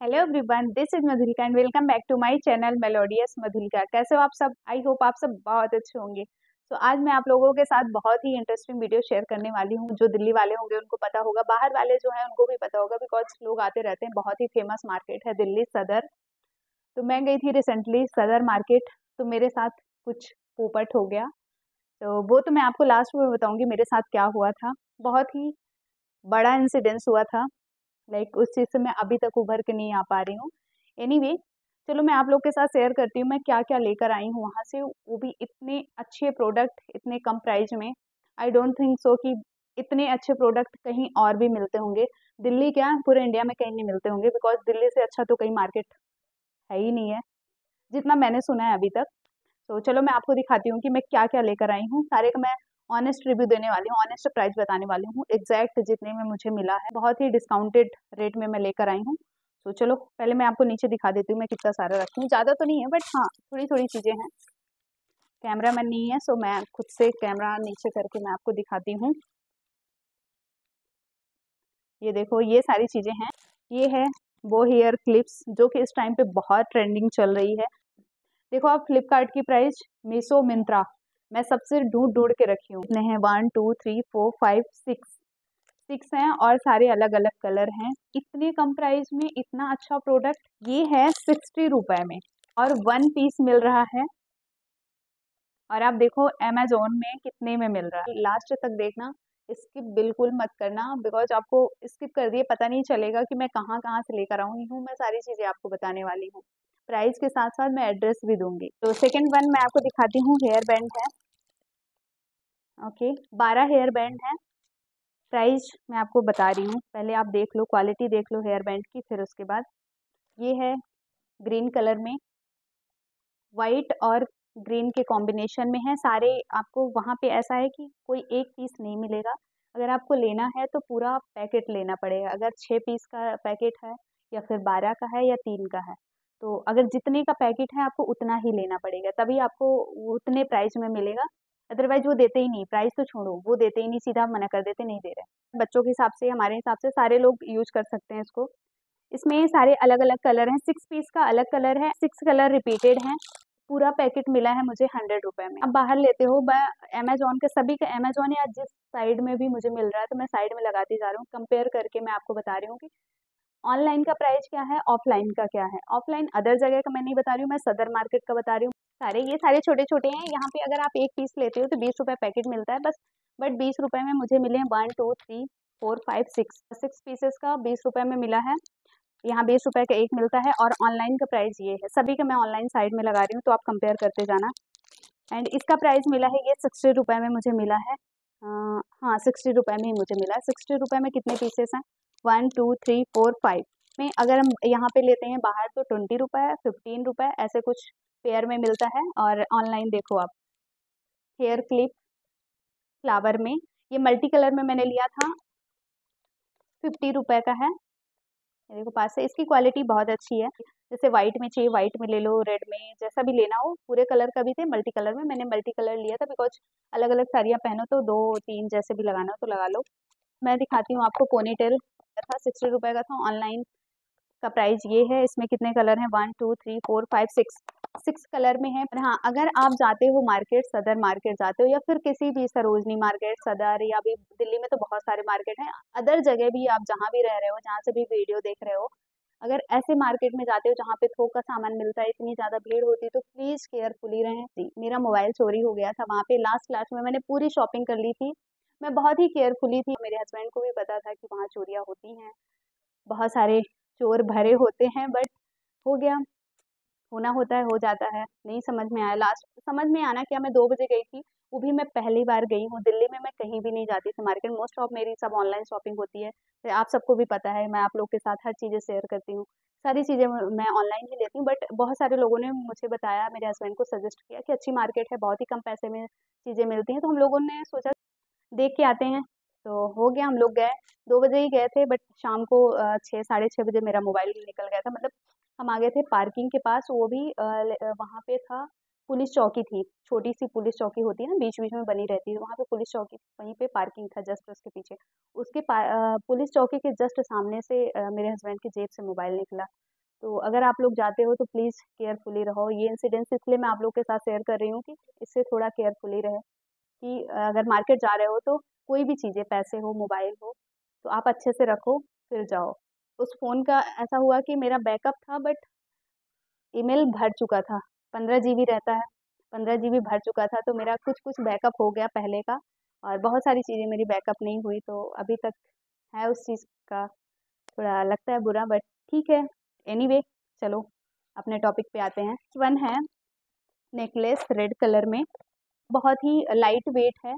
Hello everyone this is Madhulika and welcome back to my channel melodious Madhulika कैसे हो आप सब? I hope आप सब बहुत अच्छे होंगे। तो आज मैं आप लोगों के साथ बहुत ही इंटरेस्टिंग वीडियो शेयर करने वाली हूँ। जो दिल्ली वाले होंगे, उनको पता होगा। बाहर वाले जो हैं, उनको भी पता होगा बिकॉज़ लोग आते रहते हैं। बहुत ही फ़ेमस मार्केट है दिल्ली, सदर। तो मैं गई थी रिसेंटली सदर मार्केट तो मेरे साथ कुछ पोपट हो गया। तो वो तो मैं आपको लास्ट में बताऊँगी, मेरे साथ क्या हुआ था। बहुत ही बड़ा इंसिडेंस हुआ था। लाइक उस चीज़ से मैं अभी तक उभर के नहीं आ पा रही हूँ। एनी anyway, चलो मैं आप लोग के साथ शेयर करती हूँ मैं क्या क्या लेकर आई हूँ वहाँ से। वो भी इतने अच्छे प्रोडक्ट इतने कम प्राइस में। आई डोंट थिंक सो कि इतने अच्छे प्रोडक्ट कहीं और भी मिलते होंगे। दिल्ली क्या पूरे इंडिया में कहीं नहीं मिलते होंगे बिकॉज़ दिल्ली से अच्छा तो कहीं मार्केट है ही नहीं है जितना मैंने सुना है अभी तक। तो चलो मैं आपको दिखाती हूँ कि मैं क्या क्या लेकर आई हूँ। सारे का मैं ऑनेस्ट रिव्यू देने वाली हूँ ऑनेस्ट प्राइस बताने वाली हूँ एग्जैक्ट जितने में मुझे मिला है, बहुत ही डिस्काउंटेड रेट में मैं लेकर आई हूँ। तो चलो, पहले मैं आपको नीचे दिखा देती हूँ, मैं कितना सारा रखती हूँ। ज़्यादा तो नहीं है बट हाँ थोड़ी थोड़ी चीज़ें हैं। कैमरा मैन नहीं है सो मैं खुद से कैमरा नीचे करके मैं आपको दिखाती हूँ। ये देखो, ये सारी चीज़ें हैं। ये है वो हेयर क्लिप्स जो कि इस टाइम पे बहुत ट्रेंडिंग चल रही है। देखो आप फ्लिपकार्ट की प्राइस मीसो मिंत्रा मैं सबसे ढूंढ ढूंढ के रखी हूँ। इतने हैं? One two three four five six six हैं और सारे अलग अलग कलर हैं। इतने कम प्राइस में इतना अच्छा प्रोडक्ट ये है सिक्सटी रुपए में और वन पीस मिल रहा है। और आप देखो अमेजोन में कितने में मिल रहा है। लास्ट तक देखना स्किप बिल्कुल मत करना बिकॉज़ आपको स्किप कर दिए, पता नहीं चलेगा कि मैं कहाँ कहाँ से लेकर आऊँगी हूँ मैं सारी चीज़ें आपको बताने वाली हूँ। प्राइस के साथ साथ मैं एड्रेस भी दूँगी। तो सेकंड वन मैं आपको दिखाती हूँ हेयर बैंड है। ओके बारह हेयर बैंड है। प्राइस मैं आपको बता रही हूँ। पहले आप देख लो क्वालिटी देख लो हेयर बैंड की, फिर उसके बाद। ये है ग्रीन कलर में। वाइट और ग्रीन के कॉम्बिनेशन में है। सारे आपको वहाँ पे ऐसा है कि कोई एक पीस नहीं मिलेगा। अगर आपको लेना है तो पूरा पैकेट लेना पड़ेगा। अगर छः पीस का पैकेट है या फिर बारह का है या तीन का है। तो अगर जितने का पैकेट है आपको उतना ही लेना पड़ेगा, तभी आपको उतने प्राइस में मिलेगा। अदरवाइज़ वो देते ही नहीं प्राइस तो छोड़ो, वो देते ही नहीं, सीधा मना कर देते, नहीं दे रहे। बच्चों के हिसाब से, हमारे हिसाब से सारे लोग यूज़ कर सकते हैं इसको। इसमें सारे अलग अलग कलर हैं सिक्स पीस का अलग कलर है सिक्स कलर रिपीटेड हैं। पूरा पैकेट मिला है मुझे हंड्रेड रुपए में। अब बाहर लेते हो अमेजोन के सभी का अमेजोन या जिस साइड में भी मुझे मिल रहा है तो मैं साइड में लगाती जा रहा हूँ। कंपेयर करके मैं आपको बता रही हूँ कि ऑनलाइन का प्राइस क्या है? ऑफलाइन का क्या है? ऑफलाइन अदर जगह का मैं नहीं बता रही हूँ मैं सदर मार्केट का बता रही हूँ। सारे ये सारे छोटे छोटे हैं यहाँ पे अगर आप एक पीस लेते हो तो बीस रुपये पैकेट मिलता है बस। बट बीस रुपये में मुझे मिले हैं one two three four five six six pieces का बीस रुपये में मिला है। यहाँ बीस रुपये का एक मिलता है और ऑनलाइन का प्राइस ये है। सभी का मैं ऑनलाइन साइड में लगा रही हूँ तो आप कंपेयर करते जाना। एंड इसका प्राइस मिला है ये सिक्सटी रुपये में मुझे मिला है। आ, हाँ सिक्सटी रुपये में ही मुझे मिला है। सिक्सटी रुपये में कितने पीसेस हैं? One, two, three, four, five. में अगर हम यहाँ पे लेते हैं बाहर तो ट्वेंटी रुपये फिफ्टीन रुपये ऐसे कुछ पेयर में मिलता है और ऑनलाइन देखो आप। हेयर क्लिप फ्लावर में, ये मल्टी कलर में मैंने लिया था। फिफ्टी रुपये का है। देखो पास से, इसकी क्वालिटी बहुत अच्छी है। जैसे व्हाइट में चाहिए व्हाइट में ले लो रेड में, जैसा भी लेना हो, पूरे कलर का भी थे मल्टी कलर में मैंने मल्टी कलर लिया था बिकॉज़ अलग अलग साड़ियाँ पहनो तो दो, तीन जैसे भी लगाना हो तो लगा लो। मैं दिखाती हूँ आपको पोनीटेल था सिक्सटी रुपये का था ऑनलाइन का प्राइस ये है, इसमें कितने कलर हैं? One two three four five six six colour में है, पर हाँ अगर आप जाते हो मार्केट सदर मार्केट जाते हो, या फिर किसी भी सरोजनी मार्केट सदर, या भी दिल्ली में तो बहुत सारे मार्केट हैं। अदर जगह भी आप जहाँ भी रह रहे हो, जहाँ से भी वीडियो देख रहे हो, अगर ऐसे मार्केट में जाते हो जहाँ पे थोक का सामान मिलता है, इतनी ज़्यादा भीड़ होती तो प्लीज़ केयरफुली रहें। मेरा मोबाइल चोरी हो गया था, वहाँ पे लास्ट क्लास में मैंने पूरी शॉपिंग कर ली थी। मैं बहुत ही केयरफुली थी। मेरे हस्बैंड को भी पता था कि वहाँ चोरियाँ होती हैं। बहुत सारे चोर भरे होते हैं बट हो गया। होना होता है, हो जाता है। नहीं समझ में आया। लास्ट समझ में आना क्या मैं दो बजे गई थी, वो भी मैं पहली बार गई हूँ। दिल्ली में मैं कहीं भी नहीं जाती थी मार्केट मोस्ट ऑफ़ मेरी सब ऑनलाइन शॉपिंग होती है। तो आप सबको भी पता है, मैं आप लोग के साथ हर चीज़ें शेयर करती हूँ। सारी चीज़ें मैं ऑनलाइन ही लेती हूँ बट बहुत सारे लोगों ने मुझे बताया, मेरे हस्बैंड को सजेस्ट किया कि अच्छी मार्केट है, बहुत ही कम पैसे में चीज़ें मिलती हैं। तो हम लोगों ने सोचा देख के आते हैं। तो हो गया, हम लोग गए। दो बजे ही गए थे बट शाम को छः साढ़े छः बजे मेरा मोबाइल निकल गया था। मतलब हम आ गए थे पार्किंग के पास, वो भी वहाँ पे था, पुलिस चौकी थी। छोटी सी पुलिस चौकी होती है ना बीच बीच में बनी रहती है, वहाँ पे पुलिस चौकी वहीं पे पार्किंग था जस्ट उसके पीछे। उसके पुलिस चौकी के जस्ट सामने से मेरे हस्बैंड की जेब से मोबाइल निकला। तो अगर आप लोग जाते हो तो प्लीज़ केयरफुली रहो। ये इंसिडेंस इसलिए मैं आप लोग के साथ शेयर कर रही हूँ कि इससे थोड़ा केयरफुली रहे। कि अगर मार्केट जा रहे हो तो कोई भी चीज़ें, पैसे हो, मोबाइल हो तो आप अच्छे से रखो, फिर जाओ। उस फ़ोन का ऐसा हुआ कि मेरा बैकअप था, बट ईमेल भर चुका था। पंद्रह जीबी रहता है, पंद्रह जीबी भर चुका था तो मेरा कुछ कुछ बैकअप हो गया पहले का, और बहुत सारी चीज़ें मेरी बैकअप नहीं हुई तो अभी तक है उस चीज़ का थोड़ा लगता है बुरा, बट ठीक है। एनी एनीवे चलो, अपने टॉपिक पे आते हैं। वन है नेकलेस रेड कलर में। बहुत ही लाइट वेट है।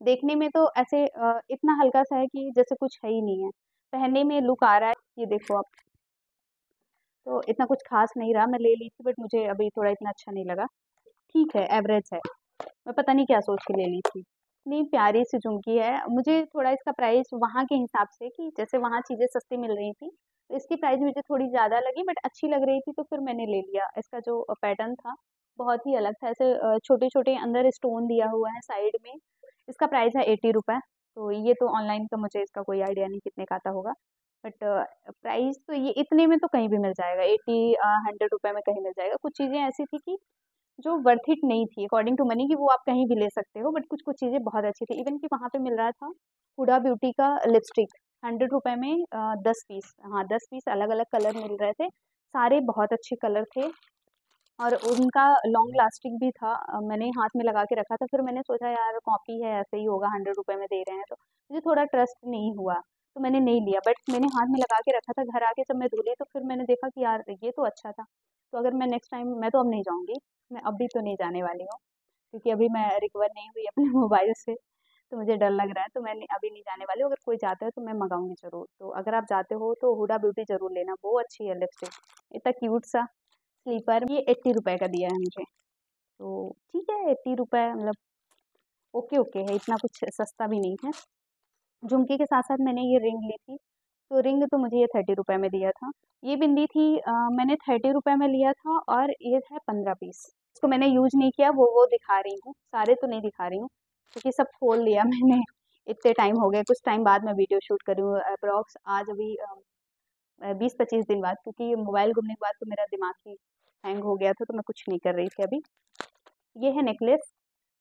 देखने में तो ऐसे इतना हल्का सा है कि जैसे कुछ है ही नहीं है। पहनने में लुक आ रहा है, ये देखो आप। तो इतना कुछ खास नहीं रहा, मैं ले ली थी बट मुझे अभी थोड़ा इतना अच्छा नहीं लगा। ठीक है एवरेज है। मैं पता नहीं क्या सोच के ले ली थी। इतनी प्यारी सी झुमकी है। मुझे थोड़ा इसका प्राइस वहाँ के हिसाब से कि जैसे वहाँ चीज़ें सस्ती मिल रही थी तो इसकी प्राइस मुझे थोड़ी ज़्यादा लगी बट अच्छी लग रही थी तो फिर मैंने ले लिया। इसका जो पैटर्न था बहुत ही अलग था। ऐसे छोटे छोटे अंदर स्टोन दिया हुआ है साइड में। इसका प्राइस है एटी रुपये तो ये तो ऑनलाइन का मुझे इसका कोई आइडिया नहीं कितने का आता होगा। बट प्राइस तो ये इतने में तो कहीं भी मिल जाएगा। एटी हंड्रेड रुपये में कहीं मिल जाएगा। कुछ चीज़ें ऐसी थी कि जो वर्थ इट नहीं थी। अकॉर्डिंग टू मनी कि वो आप कहीं भी ले सकते हो। बट कुछ कुछ चीज़ें बहुत अच्छी थी। इवन कि वहाँ पे मिल रहा था हुडा ब्यूटी का लिपस्टिक हंड्रेड रुपये में दस पीस हाँ दस पीस अलग अलग कलर मिल रहे थे। सारे बहुत अच्छे कलर थे। और उनका लॉन्ग लास्टिंग भी था। मैंने हाथ में लगा के रखा था। फिर मैंने सोचा, यार कॉपी है, ऐसे ही होगा हंड्रेड रुपये में दे रहे हैं। तो मुझे थोड़ा ट्रस्ट नहीं हुआ तो मैंने नहीं लिया। बट मैंने हाथ में लगा के रखा था, घर आके जब मैं धुली तो फिर मैंने देखा कि, यार, ये तो अच्छा था। तो अगर मैं नेक्स्ट टाइम मैं तो अब नहीं जाऊँगी। मैं अभी तो नहीं जाने वाली हूँ, क्योंकि अभी मैं रिकवर नहीं हुई अपने मोबाइल से तो मुझे डर लग रहा है। तो मैं अभी नहीं जाने वाली हूँ। अगर कोई जाता है तो मैं मंगाऊँगी ज़रूर। तो अगर आप जाते हो तो हुडा ब्यूटी ज़रूर लेना। वो अच्छी है लिपस्टिक इतना क्यूट सा। स्लीपर ये एट्टी रुपये का दिया है मुझे। तो ठीक है एट्टी रुपये मतलब ओके ओके है इतना कुछ सस्ता भी नहीं है। झुमकी के साथ साथ मैंने ये रिंग ली थी तो रिंग तो मुझे ये थर्टी रुपये में दिया था। ये बिंदी थी आ, मैंने थर्टी रुपये में लिया था और ये है पंद्रह पीस। इसको मैंने यूज़ नहीं किया वो वो दिखा रही हूँ सारे तो नहीं दिखा रही हूँ क्योंकि तो सब खोल लिया मैंने इतने टाइम हो गए। कुछ टाइम बाद मैं वीडियो शूट करी हूँ अप्रॉक्स आज अभी बीस पच्चीस दिन बाद क्योंकि मोबाइल घूमने के बाद तो मेरा दिमाग ही हैंग हो गया था तो मैं कुछ नहीं कर रही थी अभी। ये है necklace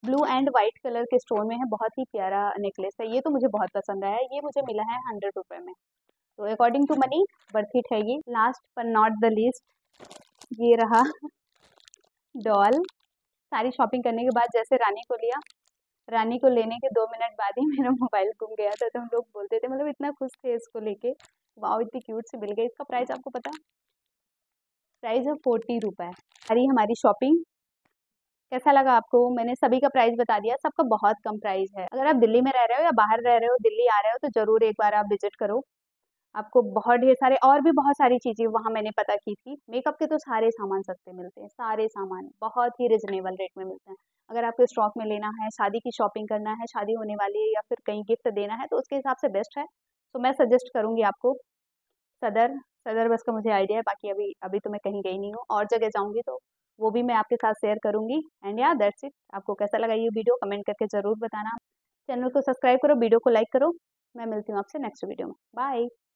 blue and white colour के स्टोन में है, बहुत ही प्यारा नेकलेस है। ये तो मुझे बहुत पसंद आया। ये मुझे मिला है हंड्रेड रुपये में। तो according to money worth it है ये। लास्ट पर नॉट द लीस्ट ये रहा डॉल सारी शॉपिंग करने के बाद जैसे रानी को लिया। रानी को लेने के दो मिनट बाद ही मेरा मोबाइल गुम गया था तो हम लोग बोलते थे मतलब इतना खुश थे इसको लेके। वाह इतनी क्यूट से मिल गई। इसका प्राइस आपको पता? प्राइस है फोर्टी रुपये अरे हमारी शॉपिंग। कैसा लगा आपको? मैंने सभी का प्राइस बता दिया, सबका बहुत कम प्राइस है। अगर आप दिल्ली में रह रहे हो या बाहर रह रहे हो, दिल्ली आ रहे हो तो ज़रूर एक बार आप विज़िट करो। आपको बहुत ढेर सारे और भी बहुत सारी चीज़ें वहाँ मैंने पता की थी। मेकअप के तो सारे सामान सस्ते मिलते हैं, सारे सामान, बहुत ही रिजनेबल रेट में मिलते हैं। अगर आपको स्टॉक में लेना है, शादी की शॉपिंग करना है, शादी होने वाली है या फिर कहीं गिफ्ट देना है तो उसके हिसाब से बेस्ट है। तो मैं सजेस्ट करूँगी आपको, सदर सदर बस का मुझे आइडिया है, बाकी अभी अभी तो मैं कहीं गई नहीं हूँ। और जगह जाऊँगी तो वो भी मैं आपके साथ शेयर करूँगी। एंड या दैट्स इट आपको कैसा लगा ये वीडियो कमेंट करके ज़रूर बताना। चैनल को सब्सक्राइब करो वीडियो को लाइक करो। मैं मिलती हूँ आपसे नेक्स्ट वीडियो में। बाय